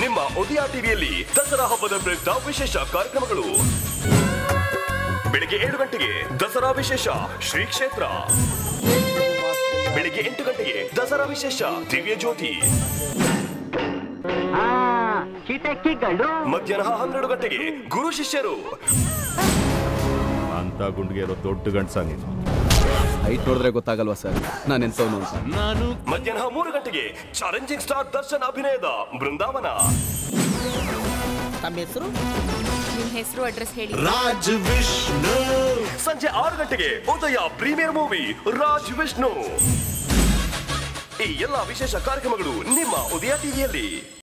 ನಿಮ್ಮ ಉದಯ ಟಿವಿಯಲ್ಲಿ ದಸರಾ ಹಬ್ಬದ ಪ್ರಯುಕ್ತ ವಿಶೇಷ ಕಾರ್ಯಕ್ರಮಗಳು. ಬೆಳಿಗ್ಗೆ ಏಳು ಗಂಟೆಗೆ ದಸರಾ ವಿಶೇಷ ಶ್ರೀ ಕ್ಷೇತ್ರ. ಬೆಳಿಗ್ಗೆ ಎಂಟು ಗಂಟೆಗೆ ದಸರಾ ವಿಶೇಷ ದಿವ್ಯ ಜ್ಯೋತಿ. ಕಿಟಕಿಗಳು ಮಧ್ಯಾಹ್ನ ಹನ್ನೆರಡು ಗಂಟೆಗೆ ಗುರು ಶಿಷ್ಯರು. ಅಂತ ಗುಂಡಿಗೆ ಇರೋ ದೊಡ್ಡ ನೀನು. ಹೈಟ್ ನೋಡಿದ್ರೆ ಗೊತ್ತಾಗಲ್ವಾ ಸರ್? ನಾನು ಎಂತವನು ನಾನು ಮಧ್ಯಾಹ್ನ ಮೂರು ಗಂಟೆಗೆ ಚಾಲೆಂಜಿಂಗ್ ಸ್ಟಾರ್ ದರ್ಶನ್ ಅಭಿನಯದ ಬೃಂದಾವನ. ತಮ್ಮ ಹೆಸರು? ನಿಮ್ ಹೆಸರು ಅಡ್ರೆಸ್ ಹೇಳಿ. ರಾಜ್ ವಿಷ್ಣು. ಸಂಜೆ ಆರು ಗಂಟೆಗೆ ಉದಯ ಪ್ರೀಮಿಯರ್ ಮೂವಿ ರಾಜ್ ವಿಷ್ಣು. ಈ ಎಲ್ಲ ವಿಶೇಷ ಕಾರ್ಯಕ್ರಮಗಳು ನಿಮ್ಮ ಉದಯ ಟಿವಿಯಲ್ಲಿ.